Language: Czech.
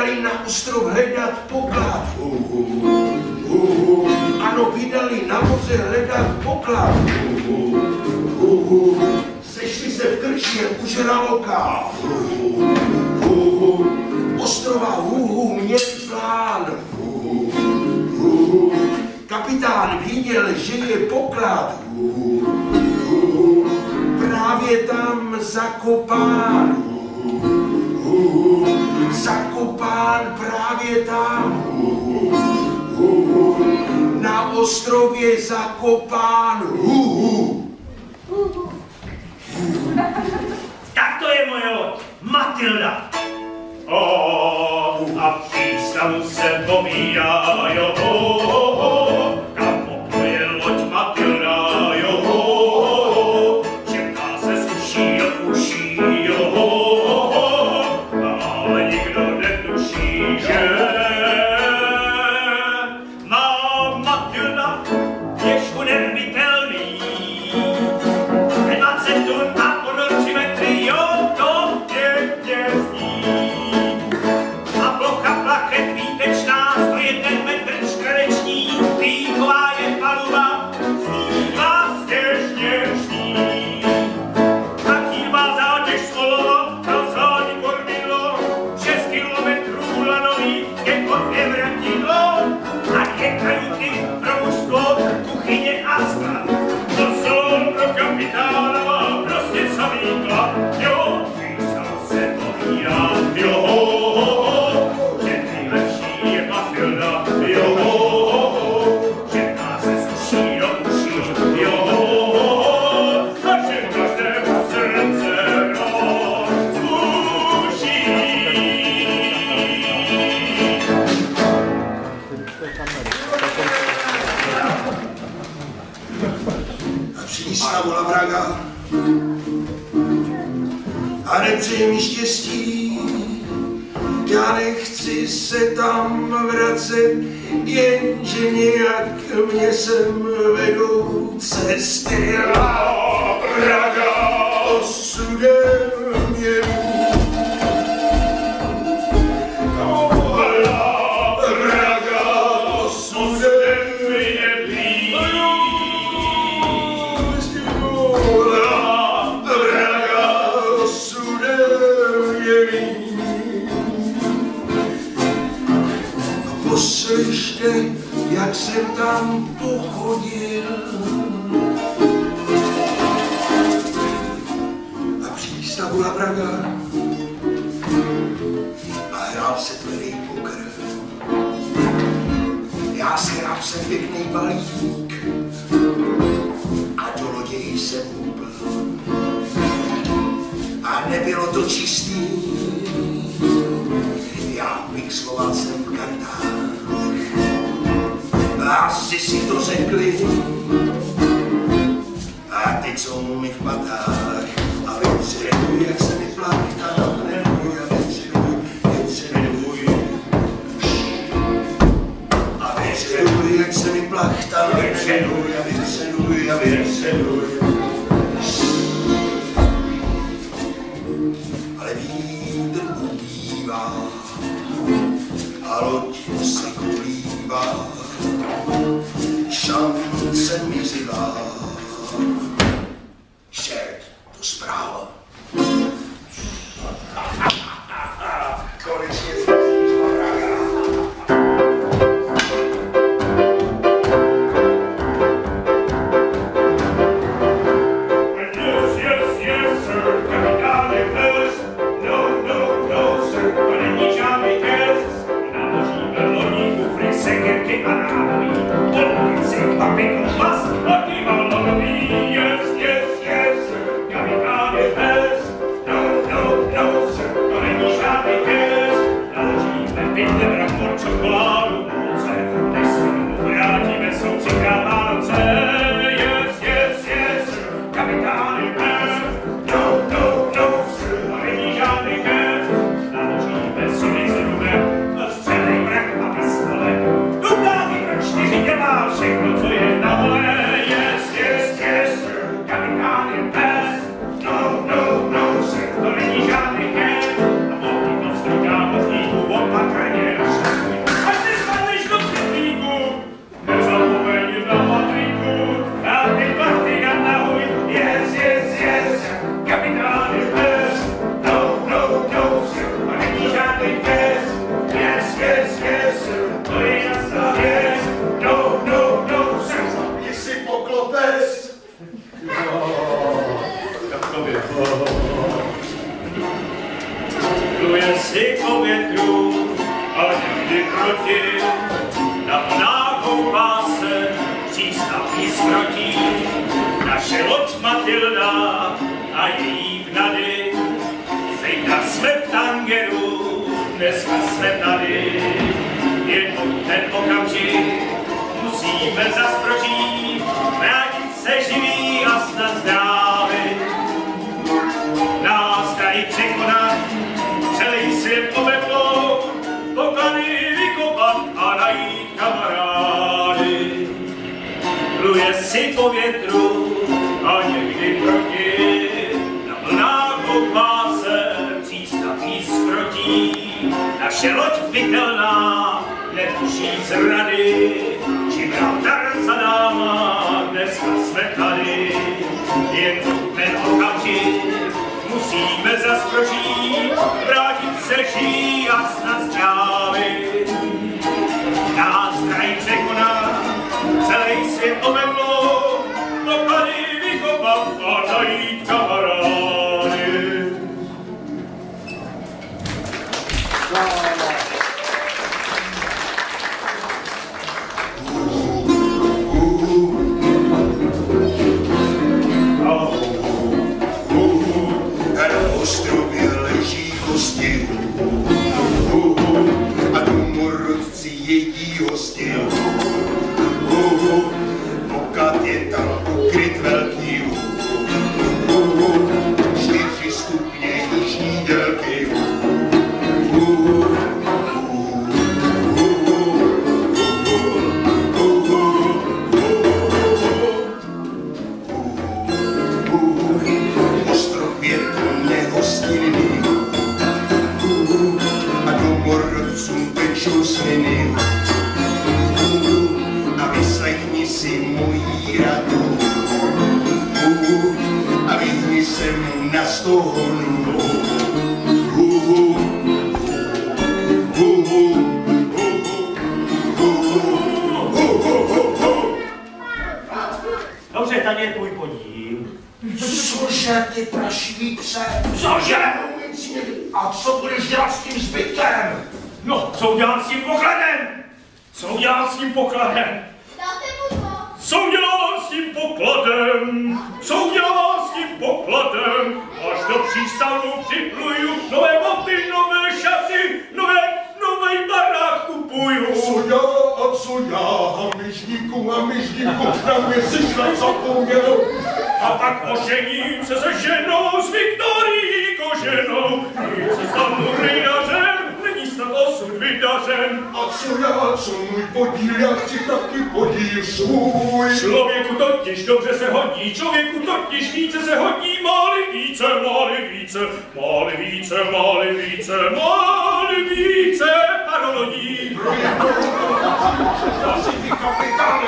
vydali na ostrov hledat poklad. Ano, vydali na moře hledat poklad. Sešli se v krčmě u žraloka. Ostrova Huhu měl plán. Kapitán viděl, že je poklad. Právě tam zakopán. Zakopán právě tam. Na ostrově zakopán. Tak to je moje loď, Matilda. O, a přístavu se pomírá, jo, ho, ho, ho. A nepřeji mi štěstí, já nechci se tam vracet, jenže nějak mě sem vedou cesty. La Braga osudem je Poslyšte, jak jsem tam pochodil. A přístavu La Braga a hrál se tvrdý pokr. Já si jsem pěkný balík a do lodě jsem hubl. A nebylo to čistý, mixoval jsem v kartách. Asi si to řekli, a teď jsou mi v patách. A vytřenuj, jak se mi plachtá, nenuj a vytřenuj, vytřenuj. A vytřenuj, jak se mi plachtá, vytřenuj a vytřenuj a vytřenuj. Ale vítr ubývá a loď se kolívá, šance mizivá. Jí skrotí. Naše loď Matilda a její vnady, zítra jsme v tangeru, dneska jsme tady. Jenom ten okamžik musíme zas prožít, vrátit se živý a snad zdravý. Si po větru a někdy proti, na vlnách opáse přístav jí skrotí. Naše loď vitelná netuší zrady, Gibraltar za náma, dneska jsme tady. Jen ten okamžik musíme zas prožít, vrátit se žít a snad zdravit. A si mojí radu a vyhni se mu na stohonu. Dobře, tady je tvůj podíl. Cože ty prašivý pse? Cože? A co budeš dělat s tím zbytkem? No, co udělám s tím pokladem? Co udělám s tím pokladem? Co udělám s tím pokladem? Až do přístavu připluju, nové boty, nové šaty, nové, nové barák kupuju. Co já a co já, hamižníku, hamižníku, na mě si snad zapomněl. A pak ožením se se ženou, s Viktorií koženou. Se za snad vydařen. A co já, co můj podíl, já chci taky podíl svůj. Člověku totiž dobře se hodí, člověku totiž více se hodí, máli více, máli více, máli více, máli více, máli více, parolodí. Pro jednou, asi ty kapitán.